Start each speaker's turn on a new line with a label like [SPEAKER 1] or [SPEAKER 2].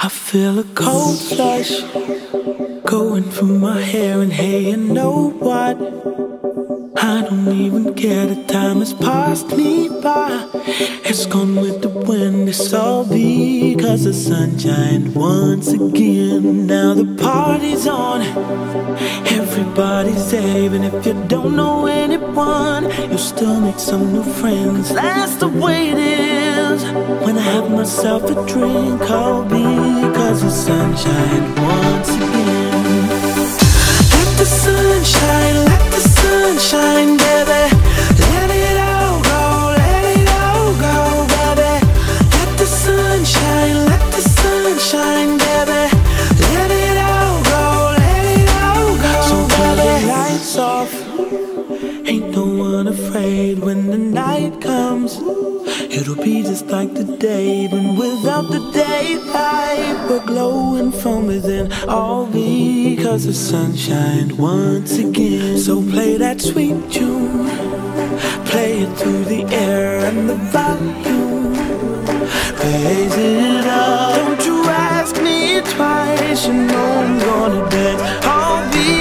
[SPEAKER 1] I feel a cold flush going through my hair, and hey, you know what? I don't even care, the time has passed me by. It's gone with the wind, it's all because the sunshine once again. Now the party's on, everybody's there, if you don't know anyone, you'll still make some new friends. That's the way myself a drink, I'll be cause the sunshine once again. Let the sunshine, let the sunshine, baby. Let it all go, let it all go, baby. Let the sunshine, let the sunshine, baby. Let it all go, let it all go. So the lights off. Ain't no one afraid when the night comes. It'll be just like the day, but without the daylight, we're glowing from within. All because the sunshine once again. So play that sweet tune, play it through the air and the volume. Raise it up. Don't you ask me twice, you know I'm gonna dance. All because